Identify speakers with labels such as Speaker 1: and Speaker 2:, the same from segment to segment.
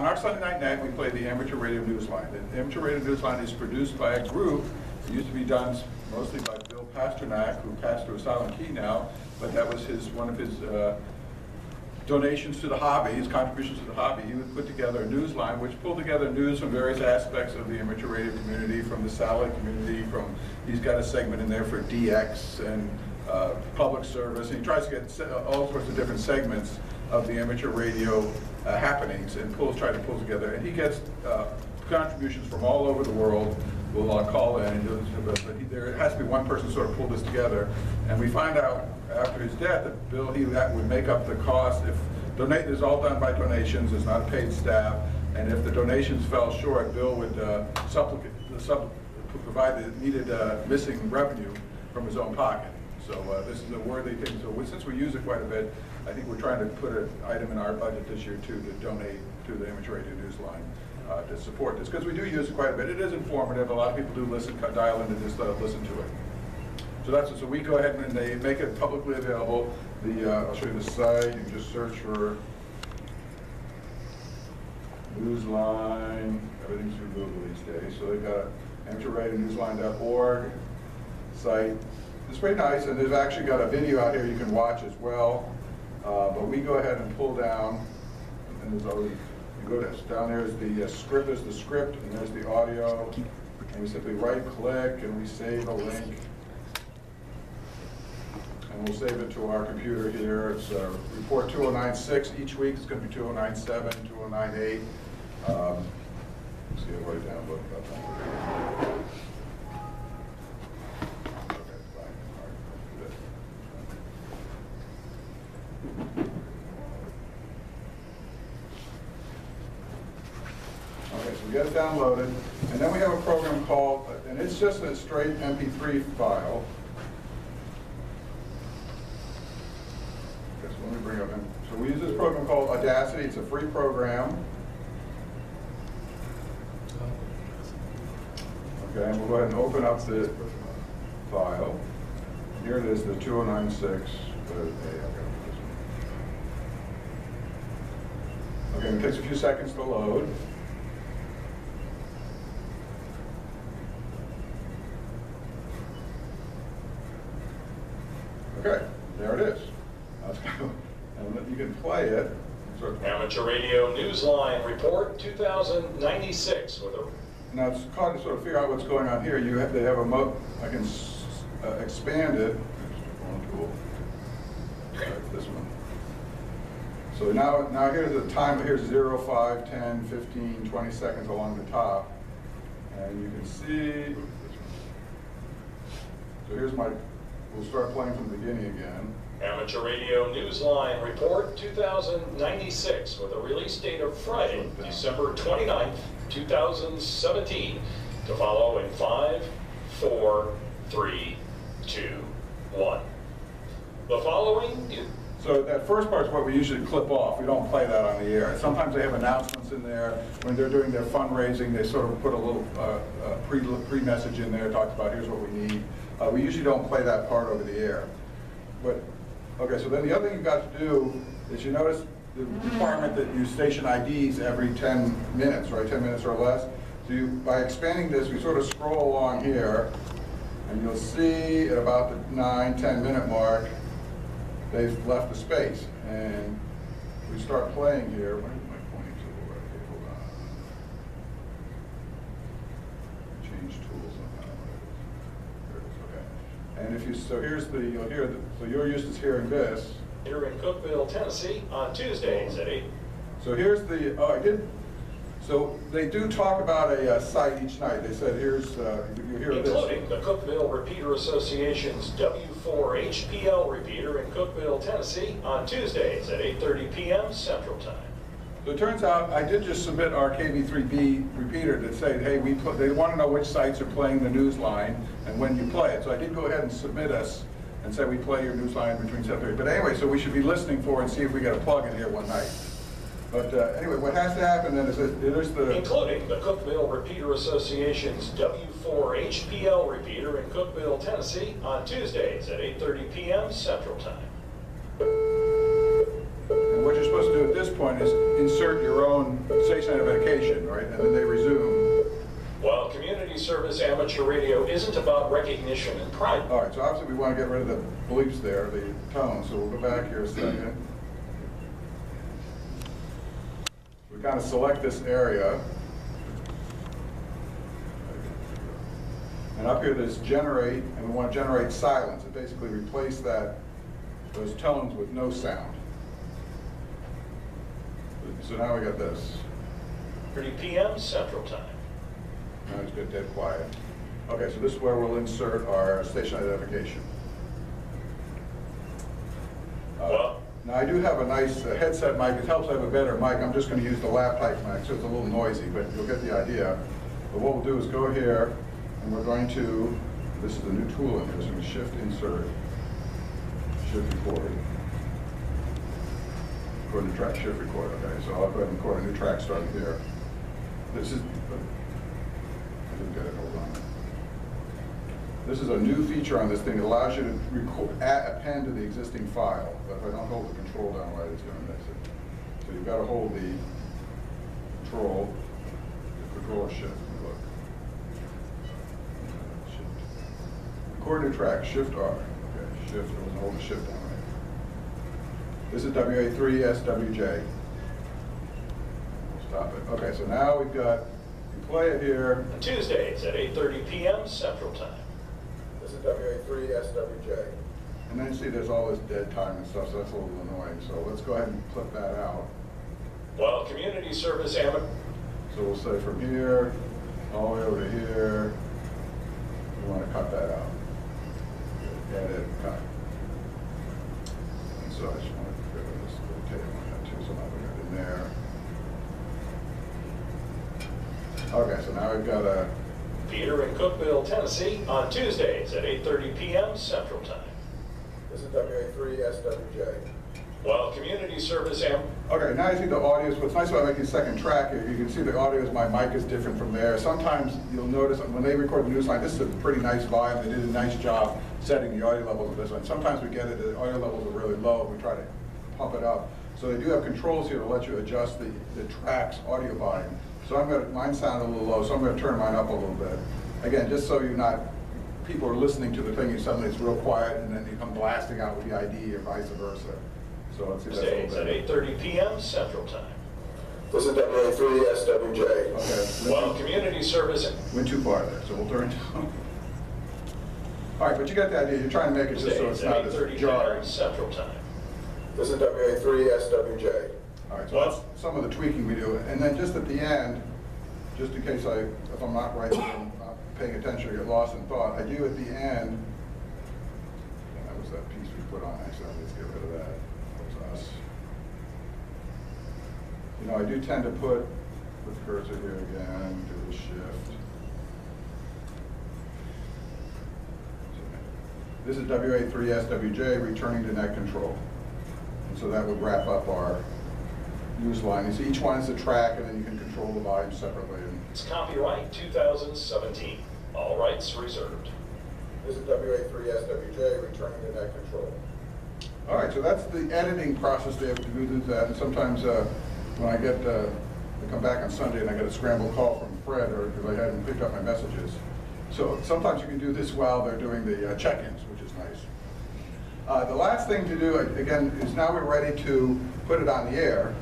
Speaker 1: on our Sunday night night, we play the amateur radio newsline. The amateur radio newsline is produced by a group, it used to be done mostly by Bill Pasternak, who passed to a silent key now, but that was his, one of his uh, donations to the hobby, his contributions to the hobby, he would put together a news line which pulled together news from various aspects of the amateur radio community, from the satellite community, from, he's got a segment in there for DX and uh, public service, and he tries to get all sorts of different segments of the amateur radio uh, happenings and pulls, try to pull together. And he gets uh, contributions from all over the world, will uh, call in, and do- but but he- there has to be one person sort of pull this together. And we find out after his death that Bill, he that would make up the cost if, donate, this is all done by donations, it's not paid staff. And if the donations fell short, Bill would uh, supplicate, supp- provide the needed uh, missing revenue from his own pocket. So uh, this is a worthy thing. So we- since we use it quite a bit, I think we're trying to put an item in our budget this year too to donate to the Amateur Radio News Line uh, to support this, because we do use it quite a bit. It is informative. A lot of people do listen, dial in and just uh, listen to it. So that's, so we go ahead and they make it publicly available. The, uh, I'll show you the site. You can just search for Newsline, everything's through Google these days. So they've got amateurradionewsline.org site. It's pretty nice, and they've actually got a video out here you can watch as well. Uh, But we go ahead and pull down, and there's already, you go to, down there is the uh, script, is the script, and there's the audio. And we simply right-click, and we save a link. And we'll save it to our computer here. It's uh, report 2096. Each week it's going to be 2097, 2098. Um, See, I've already downloaded that one. Okay, fine. All right, let's do this. Okay, so we get it downloaded, and then we have a program called, and it's just a straight MP3 file. Okay, so let me bring up, so we use this program called Audacity, it's a free program. Okay, and we'll go ahead and open up the file. Here it is, the 2096. uh, okay. Okay, it takes a few seconds to load. Okay, there it is. Let's go. And then you can play it. Sort of-
Speaker 2: Amateur Radio Newsline Report 2096 with a
Speaker 1: Now, it's hard to sort of figure out what's going on here. You have, they have a mo, I can s- uh, expand it. One tool. Right, This one. So now, now here's the time, here's 0, 5, 10, 15, 20 seconds along the top. And you can see, so here's my, we'll start playing from the beginning again.
Speaker 2: Amateur Radio Newsline Report 2096 with a release date of Friday, December 29th, 2017. To follow in 5, 4, 3, 2, 1. The following is
Speaker 1: So that first part is what we usually clip off. We don't play that on the air. Sometimes they have announcements in there. When they're doing their fundraising, they sort of put a little uh, uh, pre- pre-message in there, talks about here's what we need. Uh, We usually don't play that part over the air. But, okay, so then the other thing you've got to do is you notice the requirement that you station IDs every 10 minutes, right, 10 minutes or less. So you, by expanding this, we sort of scroll along here, and you'll see at about the 9, 10 minute mark, they've left the space. And we start playing here, where's my pointing tool right here, hold on. Change tools somehow. There it is, okay. And if you, so here's the, you'll hear, the so you're used to hearing this.
Speaker 2: here in Cookeville, Tennessee on Tuesdays at 8.
Speaker 1: So here's the, oh, I did, so they do talk about a uh, site each night. They said, here's, uh, you hear this.
Speaker 2: including the Cookeville Repeater Association's W4 HPL repeater in Cookeville, Tennessee on Tuesdays at 8:30 PM Central Time.
Speaker 1: So it turns out, I did just submit our KV3B repeater that said, hey, we, put- they want to know which sites are playing the news line and when you play it. So I did go ahead and submit us and say we play your news line between 7:30. But anyway, so we should be listening for and see if we get a plug in here one night. But uh, anyway, what has to happen then is that there's the,
Speaker 2: including the Cookeville Repeater Association's W4 HPL repeater in Cookeville, Tennessee on Tuesdays at 8:30 PM Central Time.
Speaker 1: and what you're supposed to do at this point is insert your own station identification, right? And then they resume.
Speaker 2: Well, community service amateur radio isn't about recognition and pride,
Speaker 1: All right, so obviously we want to get rid of the bleeps there, the tone, so we'll go back here a second. We kind of select this area. And up here, there's generate, and we want to generate silence, and basically replace that, those tones with no sound. So now we got this.
Speaker 2: 30 p.m. Central Time.
Speaker 1: Now it's good, dead quiet. Okay, so this is where we'll insert our station identification. Uh,
Speaker 2: Well-
Speaker 1: Now, I do have a nice uh, headset mic, it helps I have a better mic, I'm just gonna use the laptop mic, so it's a little noisy, but you'll get the idea. But what we'll do is go here, and we're going to, this is a new tool in here, so we shift insert, shift record. Record the track, shift record, okay, so I'll go ahead and record a new track starting here. This is, oh, I didn't get it, hold on. This is a new feature on this thing, it allows you to record, add, append to the existing file, but if I don't hold the control down right, it's gonna miss it. So you've gotta hold the control, the control shift, look. Shift. Record new track, shift R, okay, shift, wasn't the shift down. This is WA three SWJ. Stop it, okay, so now we've got, you play it here,
Speaker 2: On Tuesdays at 8:30 p.m. Central Time.
Speaker 1: This is WA three SWJ. And then see, there's all this dead time and stuff, so that's a little annoying, so let's go ahead and clip that out.
Speaker 2: Well, community service amateur
Speaker 1: So we'll say from here, all the way over to here, we want to cut that out. Edit, cut. And so I just want to get rid of this little tail on that too, so now we got it in there. Okay, so now we've got a,
Speaker 2: Peter in Cookeville, Tennessee, on Tuesdays at 8:30 p.m. Central Time.
Speaker 1: this is WA three SWJ.
Speaker 2: Well, community service am,
Speaker 1: Okay, now you see the audio, what's nice about making second track, here, you can see the audio is, my mic is different from there. Sometimes you'll notice when they record the news line, this is a pretty nice volume, they did a nice job setting the audio levels of this one. Sometimes we get it, the audio levels are really low, we try to pump it up. So they do have controls here to let you adjust the, the track's audio volume. So I'm gonna, mine sounded a little low, so I'm gonna turn mine up a little bit. Again, just so you're not, people are listening to the thing, and suddenly it's real quiet, and then you come blasting out with the ID or vice versa. So let's see, that's a
Speaker 2: Tuesdays
Speaker 1: little
Speaker 2: at 8:30 p.m. Central Time.
Speaker 3: This is WA three SWJ.
Speaker 1: Okay.
Speaker 2: While
Speaker 1: went too-
Speaker 2: community service
Speaker 1: Went too far there, so we'll turn down. All right, but you got the idea, you're trying to make it just so it's
Speaker 2: Tuesdays
Speaker 1: not
Speaker 2: at 8:30
Speaker 1: this jarring.
Speaker 2: p.m. Central Time.
Speaker 3: This is WA three SWJ.
Speaker 1: All right, so that's some of the tweaking we do. And then just at the end, just in case I, if I'm not right, I'm not paying attention or get lost in thought, I do at the end, that was that piece we put on, actually, let's get rid of that. That was us. You know, I do tend to put, the cursor here again, do the shift. This is WA three SWJ, returning to net control. And so that would wrap up our news line. You see, each one is a track, and then you can control the volume separately. And
Speaker 2: It's copyright 2017. All rights reserved.
Speaker 3: This is WA three SWJ, returning to net control.
Speaker 1: All right, so that's the editing process they have to do do that. And sometimes uh, when I get, uh, I come back on Sunday and I get a scrambled call from Fred, or because I hadn't picked up my messages. So sometimes you can do this while they're doing the uh, check-ins, which is nice. Uh, The last thing to do, again, is now we're ready to put it on the air.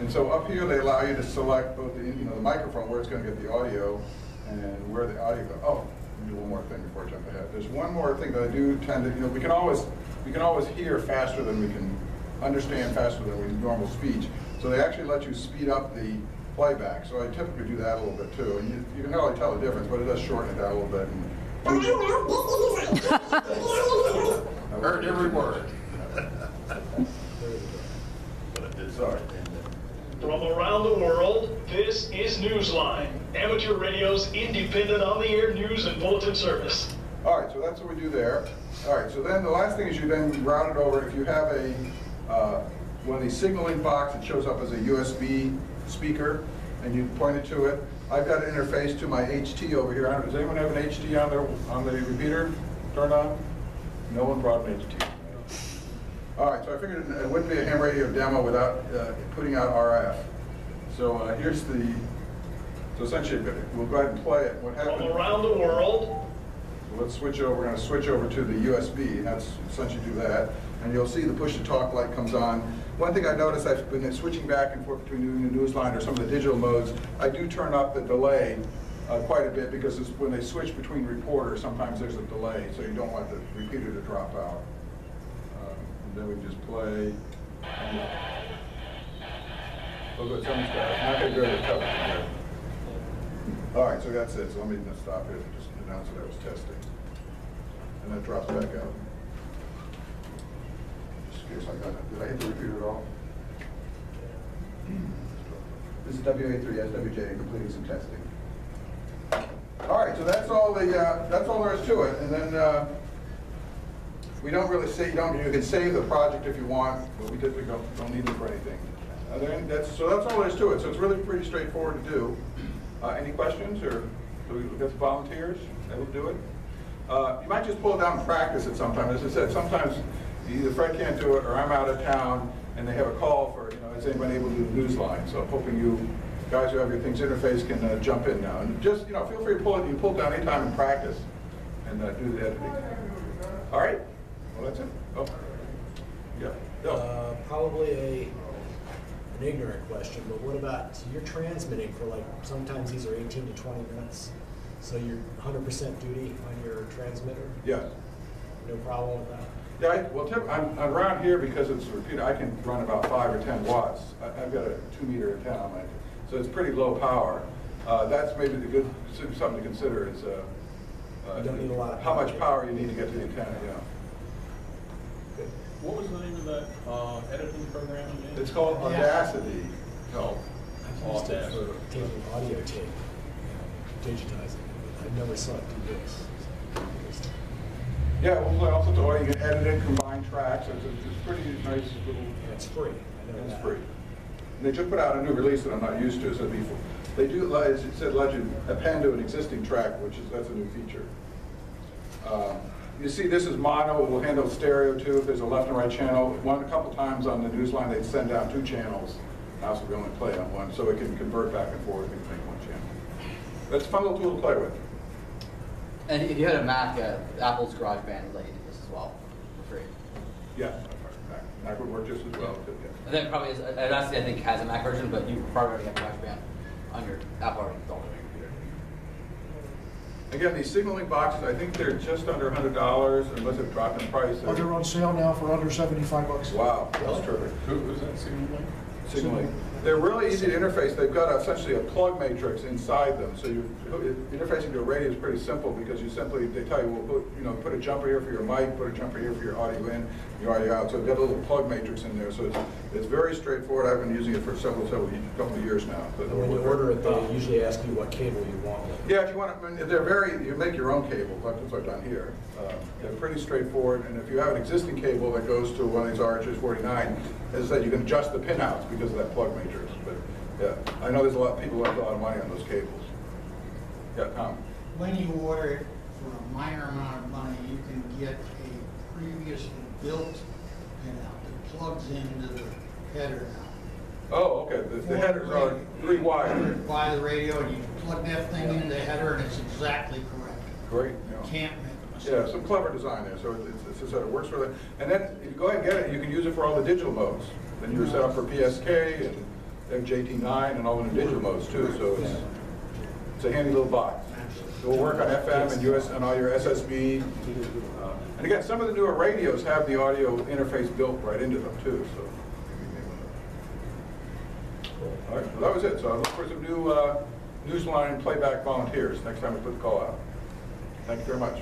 Speaker 1: And so up here, they allow you to select both the, you know, the microphone, where it's going to get the audio, and where the audio goes. Oh, do one more thing before I jump ahead. There's one more thing that I do tend to, you know, we can always, we can always hear faster than we can understand faster than we normal speech. So they actually let you speed up the playback. So I typically do that a little bit too. And you, you can hardly tell the difference, but it does shorten it down a little bit. and-
Speaker 4: Heard every word.
Speaker 1: Sorry.
Speaker 5: From around the world, this is Newsline, amateur radio's independent on-the-air news and bulletin service.
Speaker 1: All right, so that's what we do there. All right, so then the last thing is you then route it over, if you have a, uh, one of these SignaLink box, it shows up as a USB speaker, and you point it to it. I've got an interface to my HT over here. I don't- Does anyone have an HT on their, on the repeater turned on? No one brought an HT. All right, so I figured it wouldn't be a ham radio demo without uh, putting out RF. So uh, here's the, so essentially, we'll go ahead and play it. What
Speaker 5: From around the world,
Speaker 1: Let's switch over, we're gonna switch over to the USB, and that's essentially do that. And you'll see the push-to-talk light comes on. One thing I noticed, I've been switching back and forth between doing the Newsline or some of the digital modes, I do turn up the delay uh, quite a bit, because it's, when they switch between reporters, sometimes there's a delay, so you don't want the repeater to drop out. And then we just play. Oh, good, someone's got, not gonna go to cover. All right, so that's it, so let me stop here and just announce that I was testing. And that drops back out. Just in case I got it, did I hit the repeater at all? This is WA3SWJ completing some testing. All right, so that's all the, uh, that's all there is to it, and then, uh, we don't really say, you don't, you can save the project if you want, but we typically don't, don't need it for anything. There that's, so that's all there is to it, so it's really pretty straightforward to do. Uh, any questions, or do we get some volunteers that will do it? Uh, you might just pull it down and practice it sometime, as I said, sometimes either Fred can't do it, or I'm out of town, and they have a call for, you know, is anybody able to do the news line? So I'm hoping you, guys who have your things interface can uh, jump in now, and just, you know, feel free to pull it, you can pull it down anytime and practice, and uh, do the editing. All right, well, that's it. Oh, yeah, Bill.
Speaker 6: Uh, Probably a, an ignorant question, but what about, so you're transmitting for like, sometimes these are 18 to 20 minutes, so you're 100% duty on your transmitter?
Speaker 1: Yeah.
Speaker 6: No problem with that?
Speaker 1: Yeah, I, well, tip, I'm, I'm around here because it's repeated, I can run about five or ten watts. I, I've got a two meter antenna on my, so it's pretty low power. Uh, that's maybe the good, something to consider is, uh. uh,
Speaker 6: You don't need a lot of
Speaker 1: How much
Speaker 6: power.
Speaker 1: power you need to get to the antenna, yeah.
Speaker 4: What was the name of that uh, editing program again?
Speaker 1: It's called Audacity. No.
Speaker 6: I've used it for taking audio tape, digitizing it, I never saw it do this.
Speaker 1: Yeah, well, play all sorts of you can edit it, combine tracks, it's, it's it's pretty nice little.
Speaker 6: And it's free, I know
Speaker 1: It's
Speaker 6: that.
Speaker 1: free. And They just put out a new release that I'm not used to, so it'd be, they do, like as it said, let you append to an existing track, which is, that's a new feature. Um, You see, this is mono, it will handle stereo too, if there's a left and right channel. One, a couple times on the news line, they'd send out two channels. Now, so we only play on one, so it can convert back and forth and make one channel. That's a fun little tool to play with.
Speaker 7: And if you had a Mac, uh, Apple's GarageBand let you do this as well, for free.
Speaker 1: Yeah, Mac- Mac would work just as well, too, yeah.
Speaker 7: And then probably, is- Audacity I think has a Mac version, but you probably already have a GarageBand on your Apple already installed on your computer.
Speaker 1: Again, these SignaLink boxes, I think they're just under hundred dollars, unless it dropped in price.
Speaker 8: Oh, they're on sale now for under seventy-five bucks.
Speaker 1: Wow, that's terrific.
Speaker 4: Who was that SignaLink?
Speaker 1: SignaLink. They're really easy to interface. They've got essentially a plug matrix inside them. So you, interfacing to a radio is pretty simple because you simply, they tell you, well, put, you know, put a jumper here for your mic, put a jumper here for your audio in, your audio out. So they've got a little plug matrix in there. So it's, it's very straightforward. I've been using it for several, several, couple of years now. But
Speaker 6: And when you order it, they usually ask you what cable you want.
Speaker 1: yeah, if you want, I mean, they're very, you make your own cable, like that's what I've done here. Uh, They're pretty straightforward, and if you have an existing cable that goes to one of these RHS 49, as I said, you can adjust the pinouts because of that plug matrix. But, yeah, I know there's a lot of people who have a lot of money on those cables. Yeah, Tom?
Speaker 9: When you order it for a minor amount of money, you can get a previously built pinout that plugs into the header now.
Speaker 1: Oh, okay, the- the headers are three-wired.
Speaker 9: Buy the radio and you plug that thing into the header and it's exactly correct.
Speaker 1: Great.
Speaker 9: You can't make a mistake.
Speaker 1: Yeah, some clever design there, so it's, it's, it's, it works for that. And then, if you go ahead and get it, you can use it for all the digital modes. Then you're set up for PSK and MJT9 and all the digital modes too, so it's, it's a handy little box. It will work on FM and US, and all your SSB. Uh, And again, some of the newer radios have the audio interface built right into them too, so. All right, well, that was it, so I look for some new, uh, Newsline playback volunteers next time we put the call out. Thank you very much.